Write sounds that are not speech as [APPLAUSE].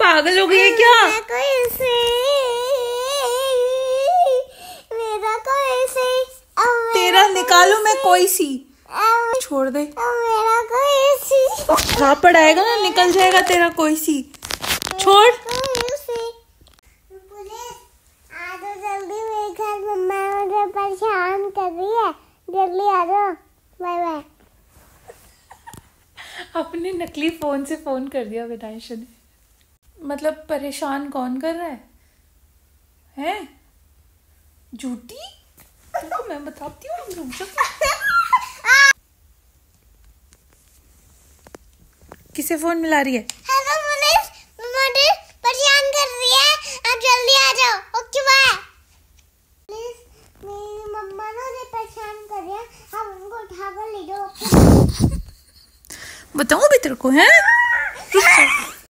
पागल हो गई है क्या? तेरा निकालू मैं कोई सी। छोड़ दे। पापड़ आएगा ना निकल जाएगा तेरा कोई सी। छोड़। जल्दी मेरे घर मम्मा मुझे परेशान कर रही है। जल्दी आ जाओ। बाय बाय अपने नकली फ़ोन से फ़ोन कर दिया विनाश ने। मतलब परेशान कौन कर रहा है? हैं? झूठी देखो मैं बताती हूँ, रुक जा। किसे फ़ोन मिला रही है? हेलो परेशान कर रही है। आप जल्दी आ जाओ। ओके बाय मेरी मम्मा परेशान कर रही है। आप उनको बताऊँ भी तेरे को हैं। [LAUGHS]